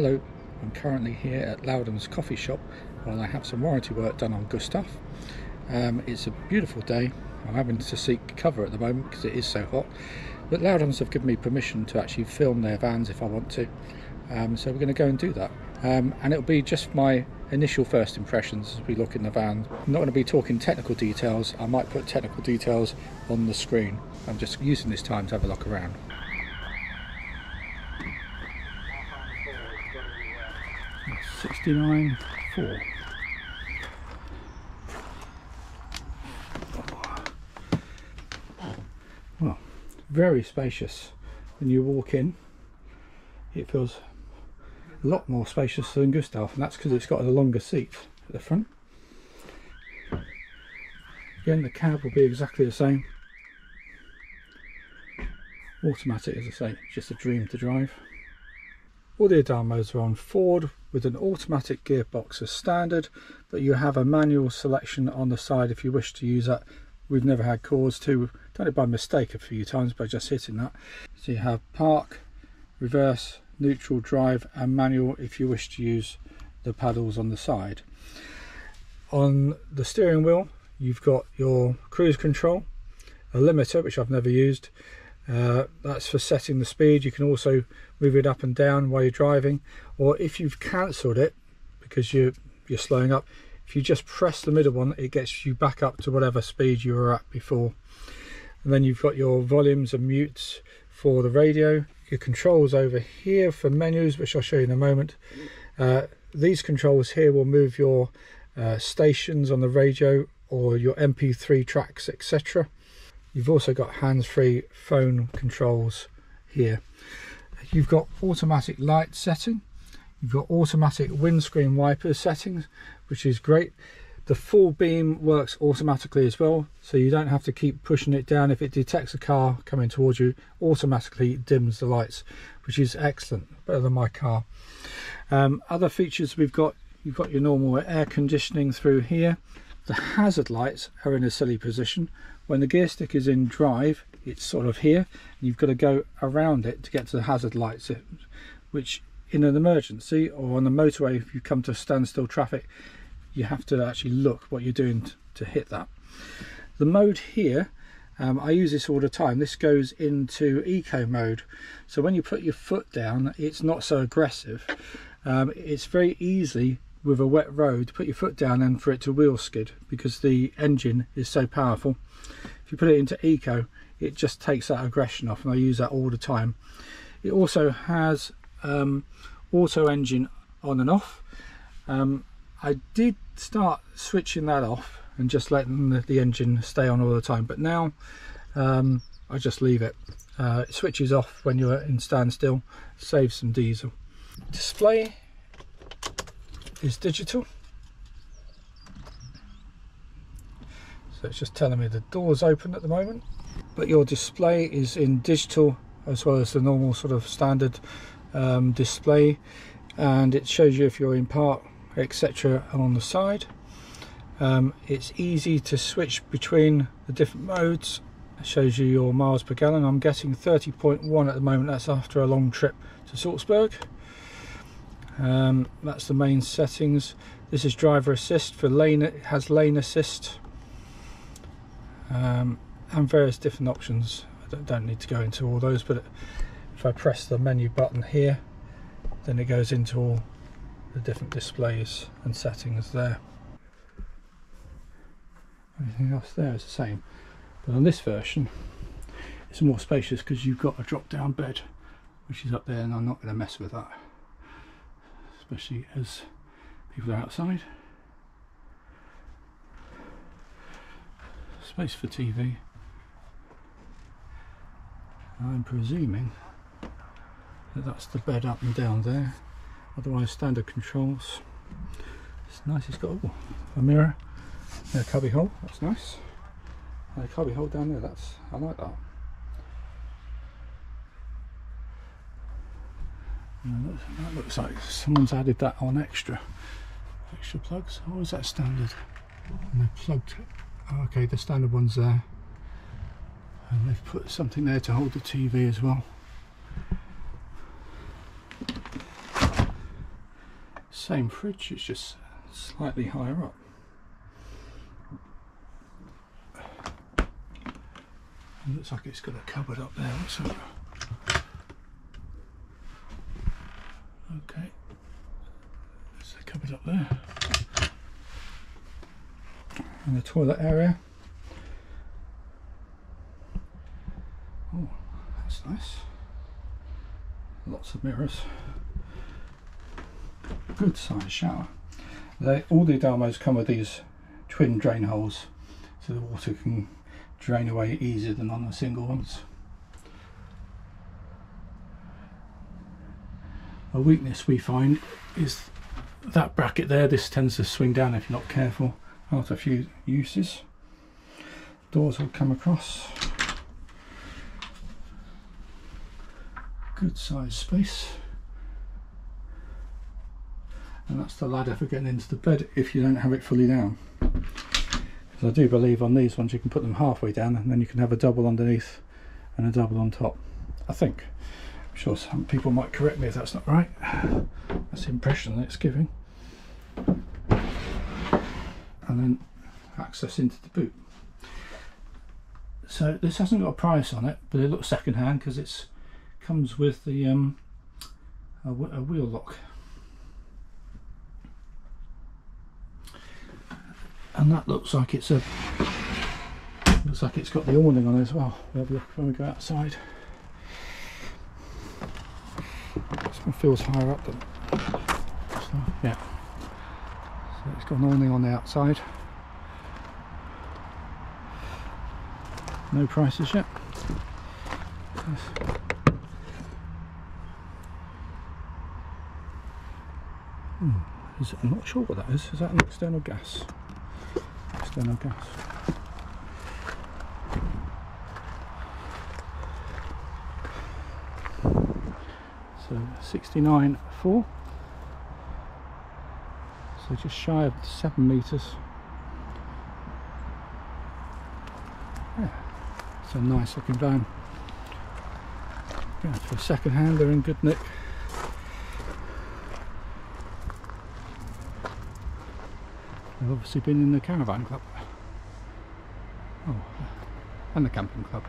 Hello, I'm currently here at Lowdhams coffee shop while I have some warranty work done on Gustav. Um, it's a beautiful day. I'm having to seek cover at the moment because it is so hot. But Lowdhams have given me permission to actually film their vans if I want to. Um, so we're going to go and do that. Um, and it'll be just my initial first impressions as we look in the van. I'm not going to be talking technical details. I might put technical details on the screen. I'm just using this time to have a look around. 69 4. Well, very spacious. When you walk in, it feels a lot more spacious than Gustav, and that's because it's got a longer seat at the front. Again, the cab will be exactly the same. Automatic, as I say, just a dream to drive. All the Adamos are on Ford with an automatic gearbox as standard, but you have a manual selection on the side if you wish to use that. We've never had cause to, done it by mistake a few times by just hitting that. So you have park, reverse, neutral, drive and manual if you wish to use the paddles on the side. On the steering wheel you've got your cruise control, a limiter which I've never used, uh, that's for setting the speed. You can also move it up and down while you're driving, or if you've cancelled it because you're you're slowing up, if you just press the middle one, it gets you back up to whatever speed you were at before. And then you've got your volumes and mutes for the radio. Your controls over here for menus, which I'll show you in a moment. Uh, these controls here will move your uh, stations on the radio or your MP3 tracks, etc. You've also got hands-free phone controls here. You've got automatic light setting. You've got automatic windscreen wipers settings, which is great. The full beam works automatically as well, so you don't have to keep pushing it down. If it detects a car coming towards you, automatically dims the lights, which is excellent, better than my car. Um, other features we've got, you've got your normal air conditioning through here. The hazard lights are in a silly position, when the gear stick is in drive it's sort of here you've got to go around it to get to the hazard lights which in an emergency or on the motorway if you come to standstill traffic you have to actually look what you're doing to hit that. The mode here um, I use this all the time. This goes into eco mode. So when you put your foot down it's not so aggressive. Um, it's very easy with a wet road put your foot down and for it to wheel skid because the engine is so powerful. If you put it into eco it just takes that aggression off and I use that all the time. It also has um, auto engine on and off. Um, I did start switching that off and just letting the, the engine stay on all the time but now um, I just leave it. Uh, it switches off when you're in standstill saves some diesel. Display is digital. So it's just telling me the door's open at the moment but your display is in digital as well as the normal sort of standard um, display. And it shows you if you're in park etc on the side. Um, it's easy to switch between the different modes. It shows you your miles per gallon. I'm getting 30.1 at the moment. That's after a long trip to Salzburg um, that's the main settings. This is driver assist for lane it has lane assist. Um, and various different options. I don't, don't need to go into all those but if I press the menu button here then it goes into all the different displays and settings there. Everything else there is the same. But on this version it's more spacious because you've got a drop down bed which is up there and I'm not going to mess with that especially as people are outside. Space for TV. I'm presuming that that's the bed up and down there. Otherwise standard controls. It's nice, it's got oh, a mirror a cubby hole, that's nice. And a cubby hole down there, that's I like that. That looks like someone's added that on extra. Extra plugs, or is that standard? And they've plugged, oh, okay, the standard one's there. And they've put something there to hold the TV as well. same fridge, it's just slightly higher up. It looks like it's got a cupboard up there. So, okay, there's a cupboard up there, and the toilet area. Oh, that's nice. Lots of mirrors. Good sized shower. They, all the Adamos come with these twin drain holes so the water can drain away easier than on the single ones. A weakness we find is that bracket there, this tends to swing down if you're not careful after a few uses. Doors will come across. Good size space. And that's the ladder for getting into the bed if you don't have it fully down. Because I do believe on these ones you can put them halfway down and then you can have a double underneath and a double on top. I think. Sure some people might correct me if that's not right. That's the impression that it's giving. And then access into the boot. So this hasn't got a price on it, but it looks second hand because it's comes with the um, a, a wheel lock. and that looks like it's a looks like it's got the awning on it as well We'll have a look when we go outside this feels higher up than so, yeah so it's got an awning on the outside no prices yet hmm. Is it, I'm not sure what that is. Is that an external gas? external gas. So 69.4. So just shy of seven meters. Yeah, it's a nice looking van. Yeah, for a second hand, they're in good nick. They've obviously been in the caravan club. Oh, and the camping club.